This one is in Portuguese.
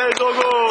É, jogou!